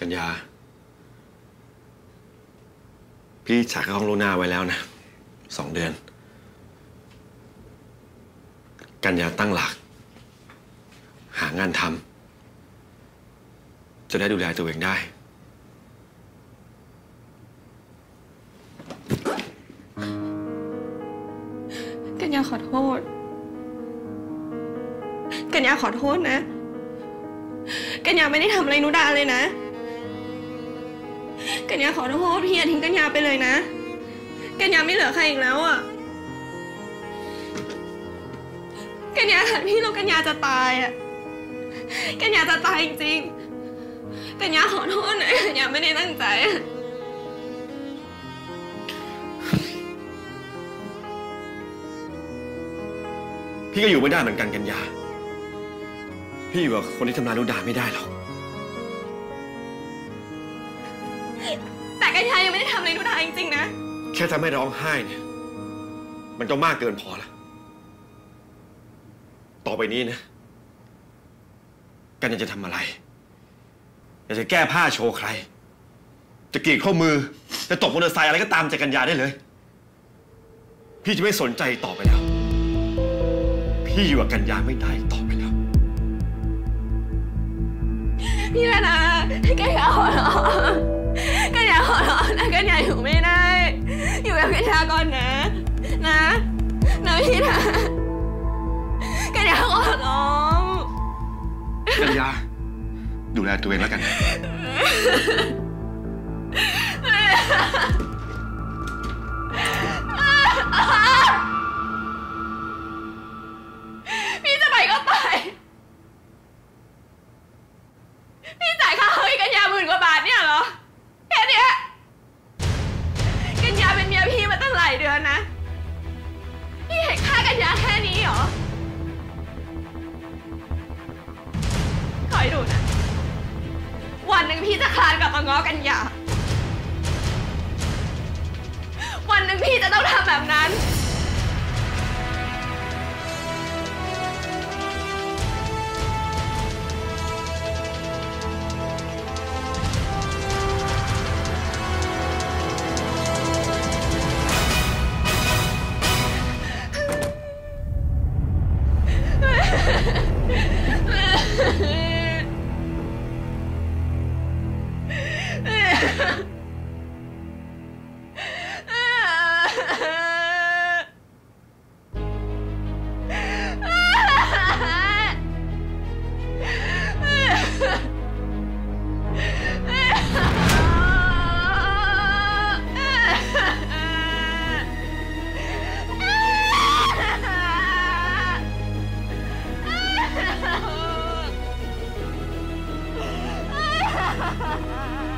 กัญญา พี่ฉากห้องลูกน้าไว้แล้วนะสองเดือน กัญญาตั้งหลัก หางานทำจะได้ดูแลตัวเองได้ กัญญาขอโทษ กัญญาขอโทษนะ กัญญาไม่ได้ทำอะไรนุดาเลยนะ กัญญาขอโทษพี่อย่าทิ้งกัญญาไปเลยนะ กัญญาไม่เหลือใครอีกแล้วอะ กัญญาหันพี่แล้วกัญญาจะตายอะ กัญญาจะตายจริงๆกัญญาขอโทษนะกัญญาไม่ได้ตั้งใจพี่ก็อยู่ไม่ได้เหมือนกันกัญญา พี่อยู่กับคนที่ทำร้ายลูกดาไม่ได้หรอก แต่กัญญายังไม่ได้ทำอะไรนุดาจริงๆนะ แค่ทำให้ร้องไห้เนี่ย มันก็มากเกินพอละ ต่อไปนี้นะ กันยังจะทำอะไร อยากจะแก้ผ้าโชว์ใคร จะกรีดข้อมือ จะตบมอเตอร์ไซค์อะไรก็ตามใจกัญญาได้เลย พี่จะไม่สนใจต่อไปแล้ว พี่อยู่กับกัญญาไม่ได้ต่อไปแล้วพี่นานากัญญาขอร้อาก่อนนะ นะนะพี่นะกัญญาขอร้องกัญญาดูแลตัวเองแล้วกัน งพี่จะคลานกลับมาง้อกันอย่า วันหนึ่งพี่จะต้องทำแบบนั้น Yeah. Ha ha ha ha!